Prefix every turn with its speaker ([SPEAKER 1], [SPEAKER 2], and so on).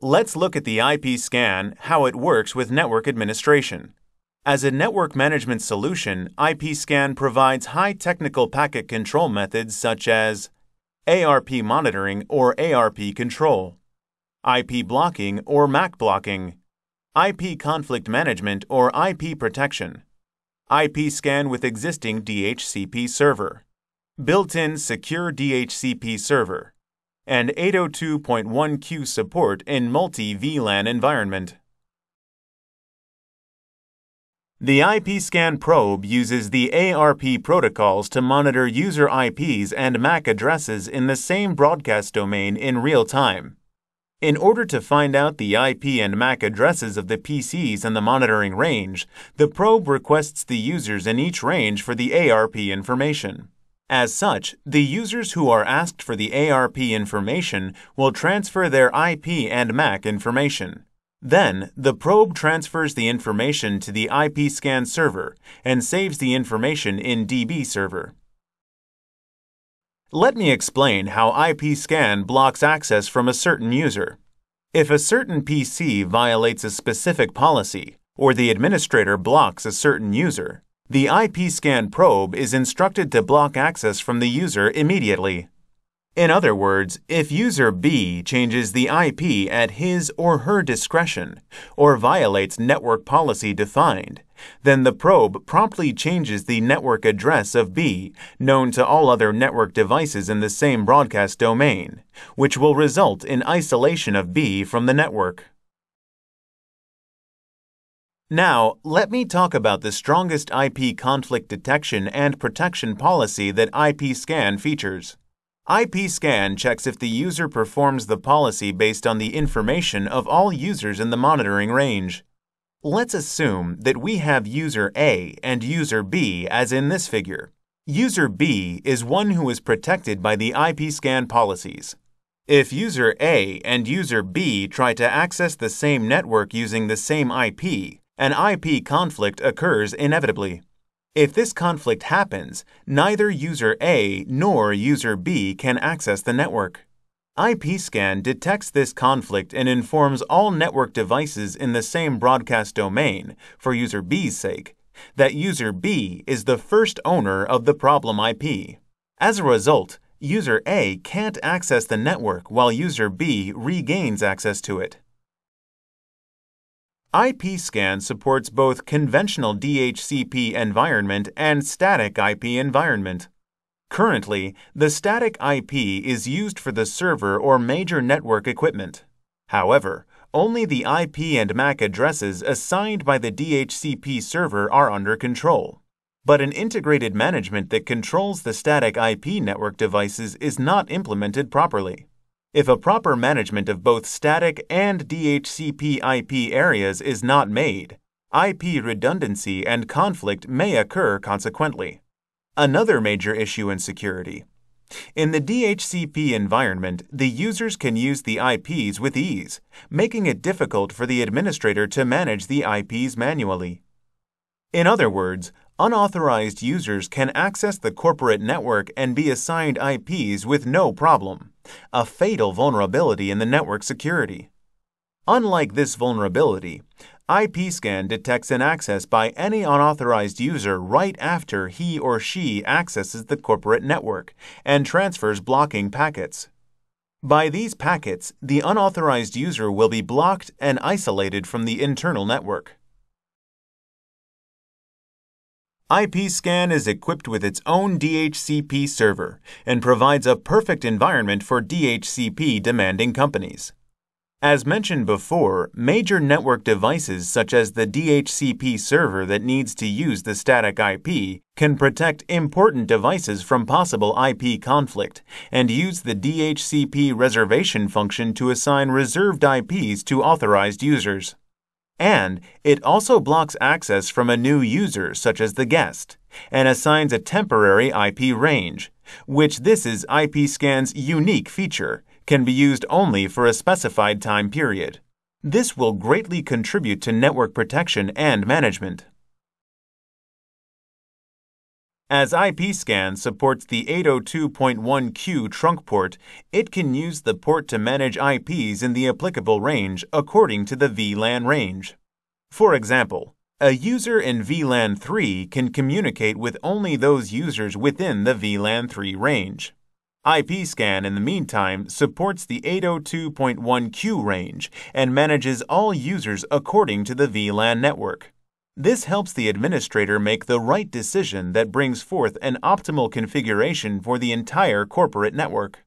[SPEAKER 1] Let's look at the IP scan, how it works with network administration. As a network management solution, IP scan provides high technical packet control methods such as ARP monitoring or ARP control, IP blocking or MAC blocking, IP conflict management or IP protection, IP scan with existing DHCP server, built in secure DHCP server and 802.1q support in multi-VLAN environment. The IP scan probe uses the ARP protocols to monitor user IPs and MAC addresses in the same broadcast domain in real time. In order to find out the IP and MAC addresses of the PCs in the monitoring range, the probe requests the users in each range for the ARP information. As such, the users who are asked for the ARP information will transfer their IP and MAC information. Then, the probe transfers the information to the IP scan server and saves the information in DB server. Let me explain how IP scan blocks access from a certain user. If a certain PC violates a specific policy, or the administrator blocks a certain user, the IP scan probe is instructed to block access from the user immediately. In other words, if user B changes the IP at his or her discretion or violates network policy defined, then the probe promptly changes the network address of B, known to all other network devices in the same broadcast domain, which will result in isolation of B from the network. Now, let me talk about the strongest IP conflict detection and protection policy that IP Scan features. IP Scan checks if the user performs the policy based on the information of all users in the monitoring range. Let's assume that we have user A and user B as in this figure. User B is one who is protected by the IP Scan policies. If user A and user B try to access the same network using the same IP, an IP conflict occurs inevitably. If this conflict happens, neither user A nor user B can access the network. IPScan detects this conflict and informs all network devices in the same broadcast domain, for user B's sake, that user B is the first owner of the problem IP. As a result, user A can't access the network while user B regains access to it. IPScan supports both conventional DHCP environment and static IP environment. Currently, the static IP is used for the server or major network equipment. However, only the IP and MAC addresses assigned by the DHCP server are under control. But an integrated management that controls the static IP network devices is not implemented properly. If a proper management of both static and DHCP IP areas is not made, IP redundancy and conflict may occur consequently. Another major issue in security. In the DHCP environment, the users can use the IPs with ease, making it difficult for the administrator to manage the IPs manually. In other words, unauthorized users can access the corporate network and be assigned IPs with no problem a fatal vulnerability in the network security. Unlike this vulnerability, IPScan detects an access by any unauthorized user right after he or she accesses the corporate network and transfers blocking packets. By these packets, the unauthorized user will be blocked and isolated from the internal network. IPScan is equipped with its own DHCP server and provides a perfect environment for DHCP demanding companies. As mentioned before, major network devices such as the DHCP server that needs to use the static IP can protect important devices from possible IP conflict and use the DHCP reservation function to assign reserved IPs to authorized users. And it also blocks access from a new user, such as the guest, and assigns a temporary IP range, which this is IPScan's unique feature, can be used only for a specified time period. This will greatly contribute to network protection and management. As IPscan supports the 802.1q trunk port, it can use the port to manage IPs in the applicable range according to the VLAN range. For example, a user in VLAN 3 can communicate with only those users within the VLAN 3 range. IPscan, in the meantime, supports the 802.1q range and manages all users according to the VLAN network. This helps the administrator make the right decision that brings forth an optimal configuration for the entire corporate network.